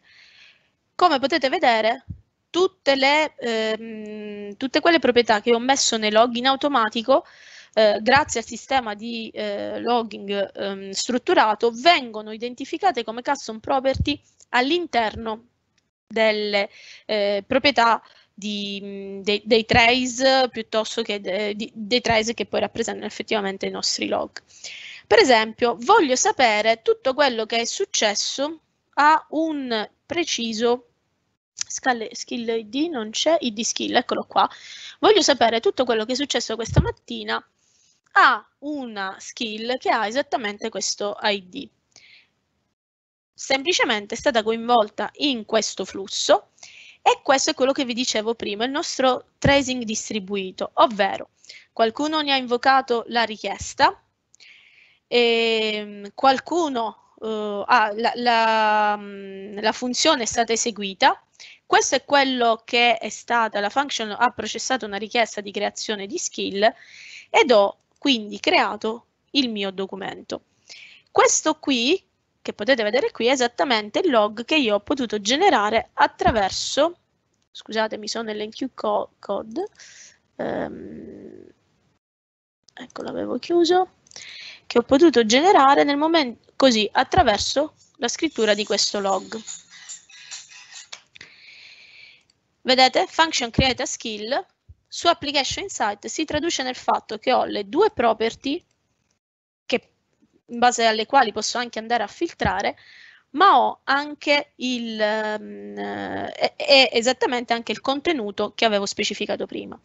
come potete vedere tutte, le, ehm, tutte quelle proprietà che ho messo nei log in automatico eh, grazie al sistema di eh, logging ehm, strutturato vengono identificate come custom property all'interno delle eh, proprietà di, dei, dei, trace piuttosto che de, di, dei trace che poi rappresentano effettivamente i nostri log. Per esempio, voglio sapere tutto quello che è successo a un preciso skill ID non c'è, ID skill, eccolo qua. Voglio sapere tutto quello che è successo questa mattina a una skill che ha esattamente questo ID. Semplicemente è stata coinvolta in questo flusso e questo è quello che vi dicevo prima, il nostro tracing distribuito, ovvero qualcuno ne ha invocato la richiesta, ehm, qualcuno uh, ah, la, la, mm, la funzione è stata eseguita, questo è quello che è stata, la function ha processato una richiesta di creazione di skill ed ho quindi creato il mio documento. Questo qui, che potete vedere qui, è esattamente il log che io ho potuto generare attraverso, scusatemi sono nell'enqueue code, um, ecco l'avevo chiuso, che ho potuto generare nel momento così attraverso la scrittura di questo log. Vedete, function create a skill su application insight si traduce nel fatto che ho le due property in base alle quali posso anche andare a filtrare, ma ho anche il, um, è, esattamente anche il contenuto che avevo specificato prima.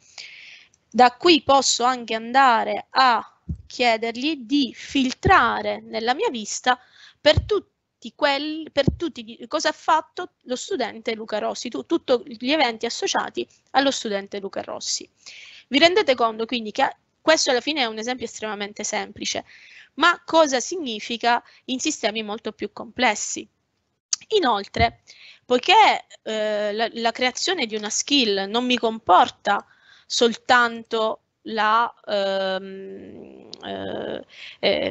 Da qui posso anche andare a chiedergli di filtrare nella mia vista per tutti quelli, per tutti cosa ha fatto lo studente Luca Rossi, tu, tutti gli eventi associati allo studente Luca Rossi. Vi rendete conto quindi che questo alla fine è un esempio estremamente semplice, ma cosa significa in sistemi molto più complessi? Inoltre, poiché eh, la, la creazione di una skill non mi comporta soltanto la, ehm, eh, eh,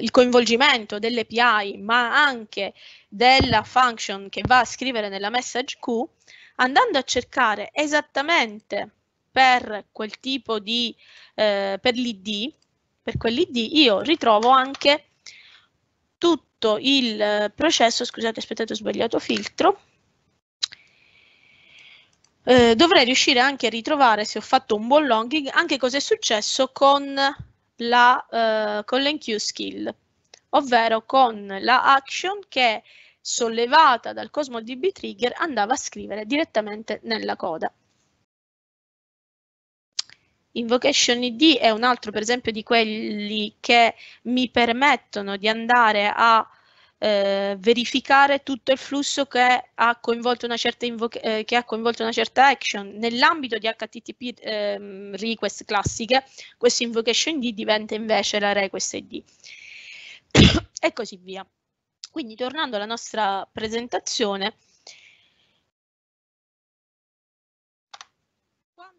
il coinvolgimento delle API, ma anche della function che va a scrivere nella message queue, andando a cercare esattamente per quel tipo di, eh, per l'id, per quell'id io ritrovo anche tutto il processo, scusate aspettate ho sbagliato filtro, eh, dovrei riuscire anche a ritrovare, se ho fatto un buon logging, anche cosa è successo con la eh, l'enqueue skill, ovvero con la action che sollevata dal Cosmos DB Trigger andava a scrivere direttamente nella coda. Invocation ID è un altro per esempio di quelli che mi permettono di andare a eh, verificare tutto il flusso che ha coinvolto una certa, eh, coinvolto una certa action. Nell'ambito di HTTP eh, request classiche, questo invocation ID diventa invece la request ID e così via. Quindi tornando alla nostra presentazione,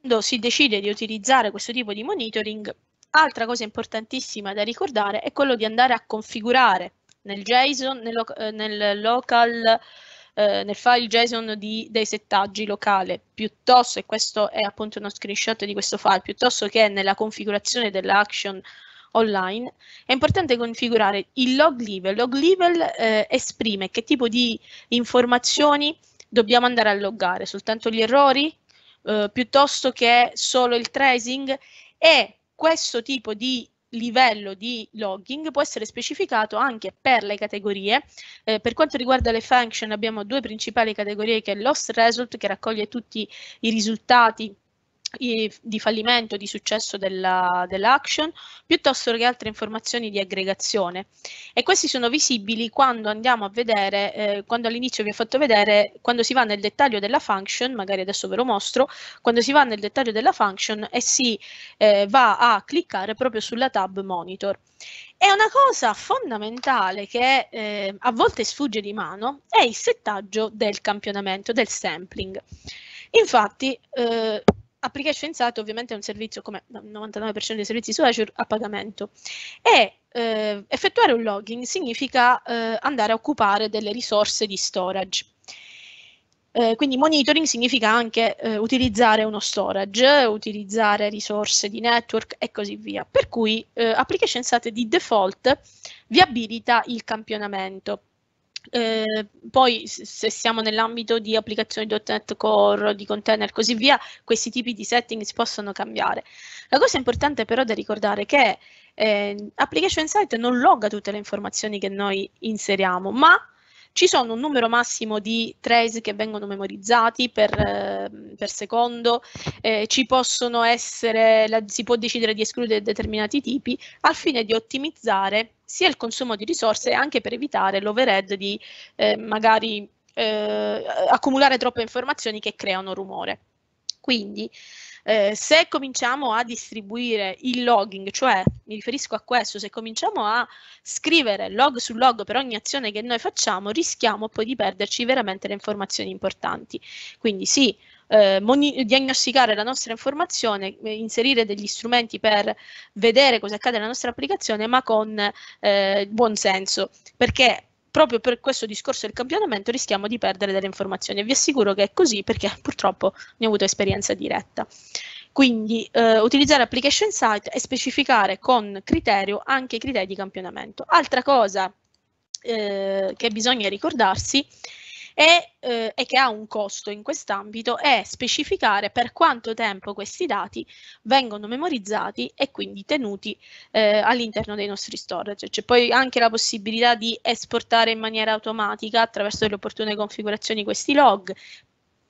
quando si decide di utilizzare questo tipo di monitoring, altra cosa importantissima da ricordare è quello di andare a configurare nel JSON, nel, eh, nel local, eh, nel file JSON di, dei settaggi locale, piuttosto, e questo è appunto uno screenshot di questo file, piuttosto che nella configurazione dell'action online, è importante configurare il log level. Log level eh, esprime che tipo di informazioni dobbiamo andare a loggare, soltanto gli errori, eh, piuttosto che solo il tracing e questo tipo di livello di logging può essere specificato anche per le categorie. Eh, per quanto riguarda le function abbiamo due principali categorie che è lost result che raccoglie tutti i risultati di fallimento, di successo dell'action, dell piuttosto che altre informazioni di aggregazione. E questi sono visibili quando andiamo a vedere, eh, quando all'inizio vi ho fatto vedere, quando si va nel dettaglio della function, magari adesso ve lo mostro, quando si va nel dettaglio della function e si eh, va a cliccare proprio sulla tab monitor. E una cosa fondamentale che eh, a volte sfugge di mano è il settaggio del campionamento, del sampling. Infatti, eh, Application Insight ovviamente è un servizio come il 99% dei servizi su Azure a pagamento e eh, effettuare un login significa eh, andare a occupare delle risorse di storage. Eh, quindi monitoring significa anche eh, utilizzare uno storage, utilizzare risorse di network e così via. Per cui eh, Application Insight di default vi abilita il campionamento. Eh, poi se siamo nell'ambito di applicazioni.NET Core, di container e così via, questi tipi di setting si possono cambiare. La cosa importante però da ricordare è che eh, Application Insight non logga tutte le informazioni che noi inseriamo, ma Ci sono un numero massimo di trace che vengono memorizzati per, eh, per secondo, eh, ci possono essere, la, si può decidere di escludere determinati tipi al fine di ottimizzare sia il consumo di risorse anche per evitare l'overhead di eh, magari eh, accumulare troppe informazioni che creano rumore. Quindi eh, se cominciamo a distribuire il logging, cioè mi riferisco a questo, se cominciamo a scrivere log su log per ogni azione che noi facciamo, rischiamo poi di perderci veramente le informazioni importanti. Quindi sì, eh, diagnosticare la nostra informazione, eh, inserire degli strumenti per vedere cosa accade nella nostra applicazione, ma con eh, buon senso, perché proprio per questo discorso del campionamento rischiamo di perdere delle informazioni e vi assicuro che è così perché purtroppo ne ho avuto esperienza diretta. Quindi eh, utilizzare Application Site e specificare con criterio anche i criteri di campionamento. Altra cosa eh, che bisogna ricordarsi e, eh, e che ha un costo in quest'ambito è specificare per quanto tempo questi dati vengono memorizzati e quindi tenuti eh, all'interno dei nostri storage. C'è poi anche la possibilità di esportare in maniera automatica attraverso le opportune configurazioni questi log,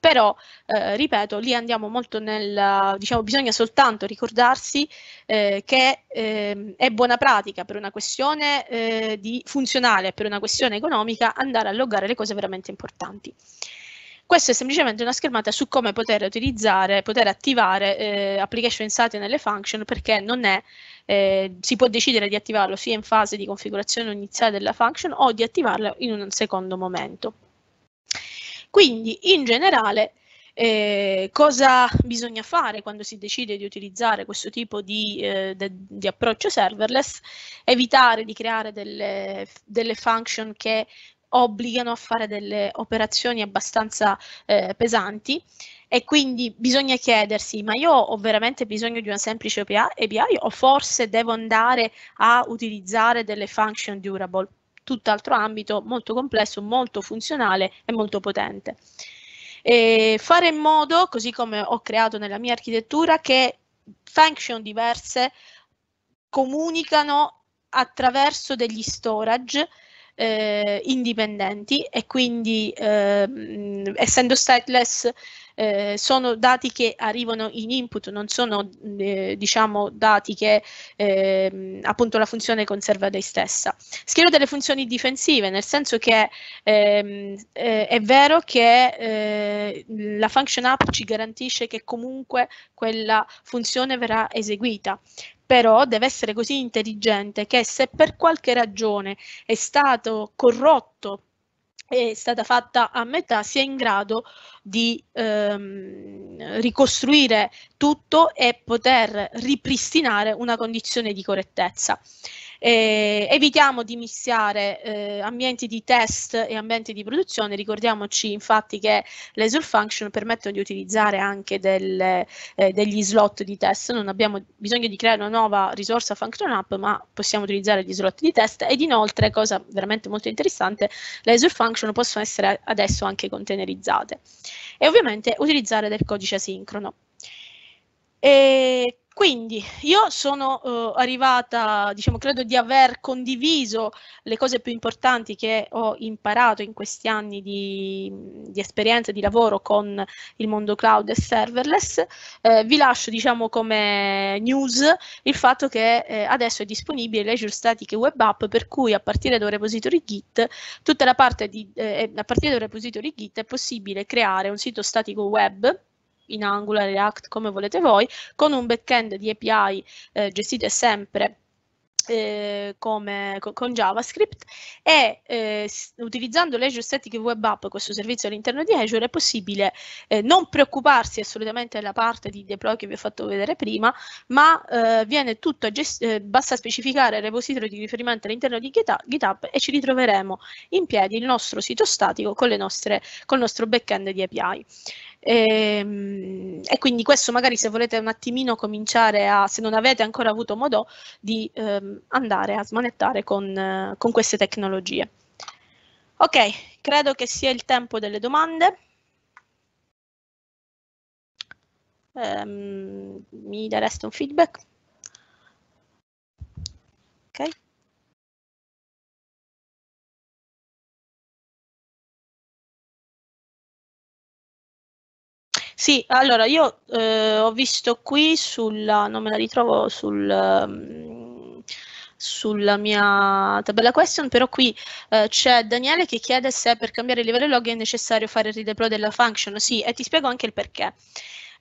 però eh, ripeto lì andiamo molto nel diciamo bisogna soltanto ricordarsi eh, che eh, è buona pratica per una questione eh, di funzionale per una questione economica andare a loggare le cose veramente importanti questa è semplicemente una schermata su come poter utilizzare, poter attivare eh, application insight nelle function perché non è, eh, si può decidere di attivarlo sia in fase di configurazione iniziale della function o di attivarlo in un secondo momento. Quindi in generale eh, cosa bisogna fare quando si decide di utilizzare questo tipo di, eh, de, di approccio serverless? Evitare di creare delle, delle, function che obbligano a fare delle operazioni abbastanza eh, pesanti e quindi bisogna chiedersi ma io ho veramente bisogno di una semplice API o forse devo andare a utilizzare delle function durable? Tutt'altro ambito molto complesso, molto funzionale e molto potente. E fare in modo, così come ho creato nella mia architettura, che function diverse comunicano attraverso degli storage eh, indipendenti e quindi eh, essendo stateless eh, sono dati che arrivano in input, non sono eh, diciamo dati che eh, appunto la funzione conserva lei stessa. Schiero delle funzioni difensive, nel senso che ehm, eh, è vero che eh, la function app ci garantisce che comunque quella funzione verrà eseguita, però deve essere così intelligente che se per qualche ragione è stato corrotto è stata fatta a metà sia in grado di ehm, ricostruire tutto e poter ripristinare una condizione di correttezza. Eh, evitiamo di mischiare eh, ambienti di test e ambienti di produzione, ricordiamoci infatti che le Azure Function permettono di utilizzare anche delle, eh, degli slot di test, non abbiamo bisogno di creare una nuova risorsa Function App, ma possiamo utilizzare gli slot di test. Ed inoltre, cosa veramente molto interessante, le Azure Function possono essere adesso anche containerizzate. E ovviamente utilizzare del codice asincrono. E quindi io sono uh, arrivata, diciamo, credo di aver condiviso le cose più importanti che ho imparato in questi anni di, di esperienza, di lavoro con il mondo cloud e serverless. Eh, vi lascio, diciamo, come news il fatto che eh, adesso è disponibile l'Azure Static Web App, per cui a partire da un repository Git, tutta la parte di, eh, a partire da un repository Git è possibile creare un sito statico web in Angular, React, come volete voi, con un backend di API eh, gestite sempre eh, come, con, JavaScript e eh, utilizzando l'Azure Static Web App, questo servizio all'interno di Azure, è possibile eh, non preoccuparsi assolutamente della parte di deploy che vi ho fatto vedere prima, ma eh, viene tutto eh, basta specificare il repository di riferimento all'interno di GitHub, e ci ritroveremo in piedi il nostro sito statico con, le nostre, con il nostro backend di API. E, ehm, e, quindi questo magari se volete un attimino cominciare a, se non avete ancora avuto modo di ehm, andare a smanettare con, eh, con queste tecnologie. Ok, credo che sia il tempo delle domande. Um, mi dareste un feedback? Ok. Sì, allora io eh, ho visto qui sulla, non me la ritrovo sul, um, sulla mia tabella question, però qui eh, c'è Daniele che chiede se per cambiare il livello log è necessario fare il redeploy della function. Sì, e ti spiego anche il perché.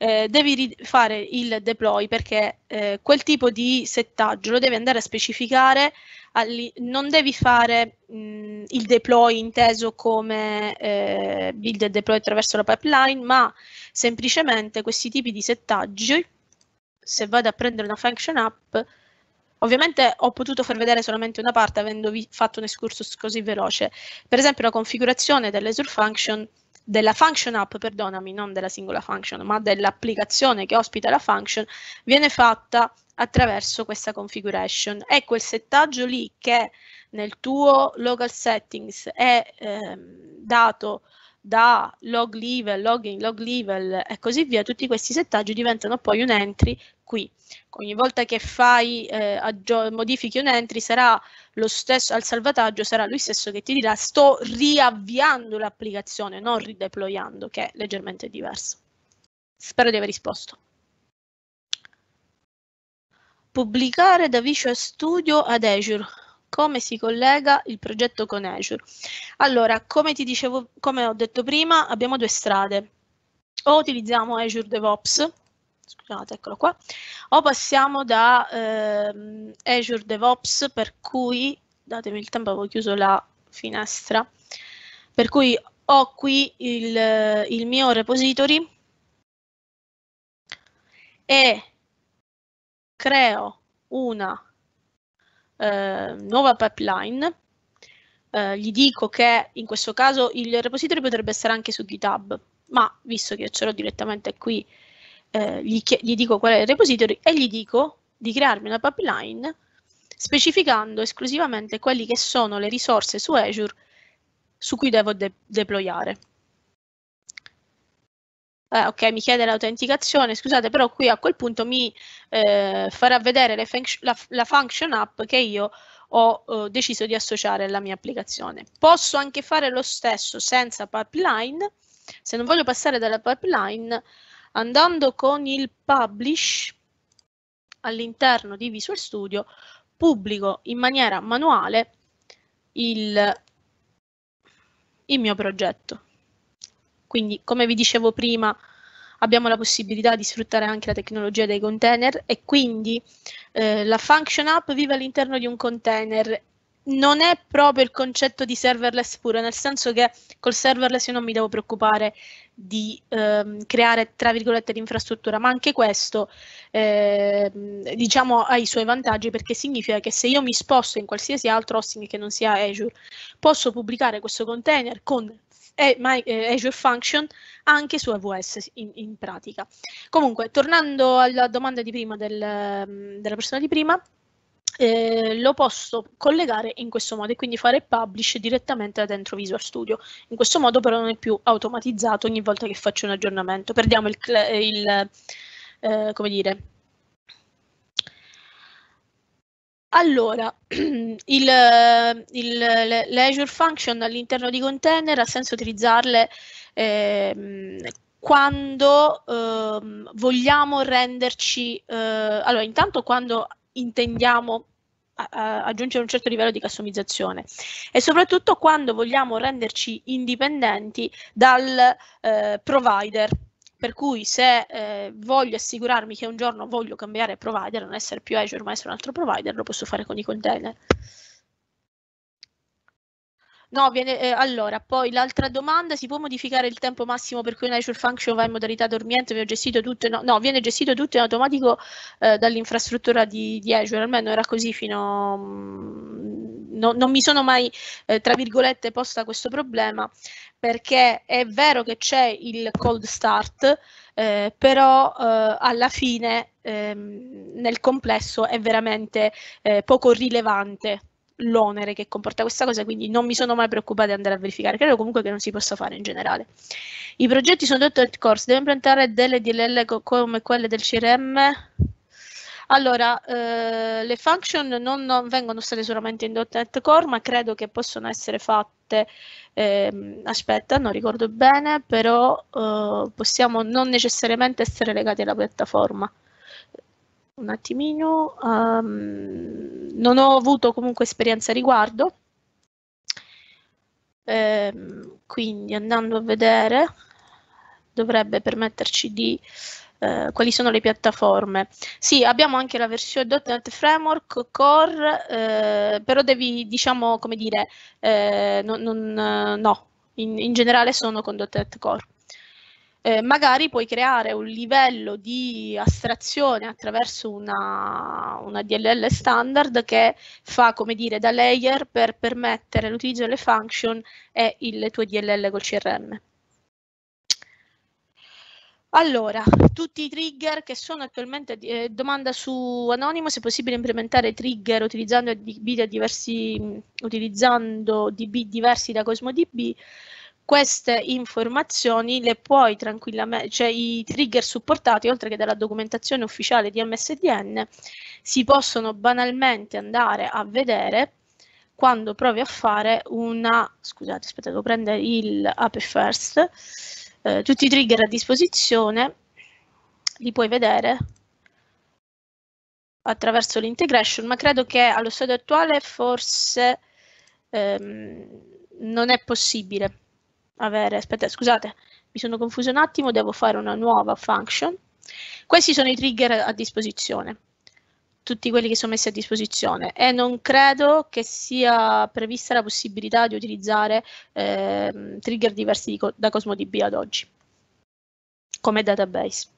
Eh, devi fare il deploy perché eh, quel tipo di settaggio lo devi andare a specificare non devi fare mh, il deploy inteso come eh, build e deploy attraverso la pipeline, ma semplicemente questi tipi di settaggi, se vado a prendere una function app, ovviamente ho potuto far vedere solamente una parte avendo fatto un excursus così veloce. Per esempio la configurazione dell'Azure Function della function app, perdonami, non della singola function, ma dell'applicazione che ospita la function, viene fatta attraverso questa configuration. È quel settaggio lì che nel tuo local settings è ehm, dato da log level, login, log level e così via, tutti questi settaggi diventano poi un entry qui. Ogni volta che fai, eh, modifichi un entry sarà lo stesso, al salvataggio sarà lui stesso che ti dirà sto riavviando l'applicazione, non rideployando, che è leggermente diverso. Spero di aver risposto. Pubblicare da Visual Studio ad Azure. Come si collega il progetto con Azure? Allora, come ti dicevo, come ho detto prima, abbiamo due strade. O utilizziamo Azure DevOps, scusate, eccolo qua, o passiamo da eh, Azure DevOps, per cui, datemi il tempo, avevo chiuso la finestra, per cui ho qui il, il mio repository e creo una eh, nuova pipeline, eh, gli dico che in questo caso il repository potrebbe essere anche su GitHub, ma visto che ce l'ho direttamente qui, eh, gli, gli dico qual è il repository e gli dico di crearmi una pipeline specificando esclusivamente quelli che sono le risorse su Azure su cui devo de deployare eh, ok, mi chiede l'autenticazione, scusate, però qui a quel punto mi eh, farà vedere la, la, function app che io ho eh, deciso di associare alla mia applicazione. Posso anche fare lo stesso senza pipeline, se non voglio passare dalla pipeline, andando con il publish all'interno di Visual Studio, pubblico in maniera manuale il, il mio progetto. Quindi, come vi dicevo prima, abbiamo la possibilità di sfruttare anche la tecnologia dei container e quindi eh, la function app vive all'interno di un container. Non è proprio il concetto di serverless pure, nel senso che col serverless io non mi devo preoccupare di ehm, creare, tra virgolette, l'infrastruttura, ma anche questo, eh, diciamo, ha i suoi vantaggi perché significa che se io mi sposto in qualsiasi altro hosting che non sia Azure, posso pubblicare questo container con e my, eh, Azure Function anche su AWS in, in, pratica. Comunque, tornando alla domanda di prima del, mm, della persona di prima, eh, lo posso collegare in questo modo e quindi fare publish direttamente dentro Visual Studio. In questo modo però non è più automatizzato ogni volta che faccio un aggiornamento. Perdiamo il, il eh, come dire, allora, le Azure Function all'interno di container ha senso utilizzarle eh, quando eh, vogliamo renderci, eh, allora intanto quando intendiamo aggiungere un certo livello di customizzazione e soprattutto quando vogliamo renderci indipendenti dal eh, provider per cui se eh, voglio assicurarmi che un giorno voglio cambiare provider, non essere più Azure ma essere un altro provider, lo posso fare con i container. No, viene, eh, allora, poi l'altra domanda, si può modificare il tempo massimo per cui un Azure Function va in modalità dormiente, viene gestito tutto, no, no viene gestito tutto in automatico eh, dall'infrastruttura di, di, Azure, almeno era così fino... Mm, no, non mi sono mai, eh, tra virgolette, posta questo problema, perché è vero che c'è il cold start, eh, però eh, alla fine ehm, nel complesso è veramente eh, poco rilevante l'onere che comporta questa cosa, quindi non mi sono mai preoccupata di andare a verificare. Credo comunque che non si possa fare in generale. I progetti sono .NET Course, devo impiantare delle DLL come quelle del CRM? Allora, eh, le function non, non, vengono state solamente in .NET Core, ma credo che possono essere fatte, eh, aspetta, non ricordo bene, però eh, possiamo non necessariamente essere legati alla piattaforma. Un attimino, um, non ho avuto comunque esperienza a riguardo, ehm, quindi andando a vedere dovrebbe permetterci di eh, quali sono le piattaforme. Sì, abbiamo anche la versione .NET Framework Core, eh, però devi, diciamo, come dire, eh, non, non, no, in, in, generale sono con .NET Core. Eh, magari puoi creare un livello di astrazione attraverso una, una, DLL standard che fa come dire da layer per permettere l'utilizzo delle function e il, le tue DLL col CRM. Allora, tutti i trigger che sono attualmente, eh, domanda su Anonimo, se è possibile implementare trigger utilizzando DB, diversi, utilizzando DB diversi da CosmoDB, queste informazioni le puoi tranquillamente, cioè i trigger supportati, oltre che dalla documentazione ufficiale di MSDN, si possono banalmente andare a vedere quando provi a fare una, scusate, aspetta, devo prendere il Ape First, eh, tutti i trigger a disposizione li puoi vedere attraverso l'integration, ma credo che allo stato attuale forse ehm, non è possibile avere, aspetta, scusate, mi sono confuso un attimo, devo fare una nuova function. Questi sono i trigger a disposizione tutti quelli che sono messi a disposizione e non credo che sia prevista la possibilità di utilizzare eh, trigger diversi da CosmoDB ad oggi come database.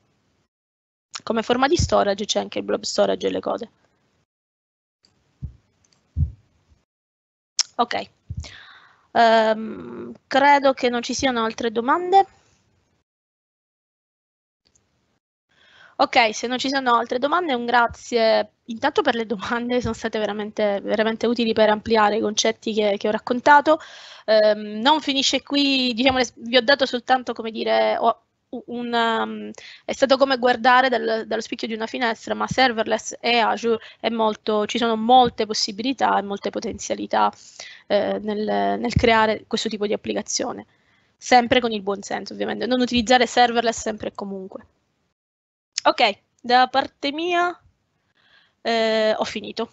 Come forma di storage c'è anche il blob storage e le cose. Ok, um, credo che non ci siano altre domande. Ok, se non ci sono altre domande, un grazie intanto per le domande, sono state veramente, veramente utili per ampliare i concetti che, che ho raccontato. Um, non finisce qui, diciamo, vi ho dato soltanto, come dire, un, um, è stato come guardare dal, dallo specchio di una finestra, ma serverless e Azure molto, ci sono molte possibilità e molte potenzialità eh, nel, nel creare questo tipo di applicazione. Sempre con il buon senso, ovviamente, non utilizzare serverless sempre e comunque. Ok, da parte mia eh, ho finito.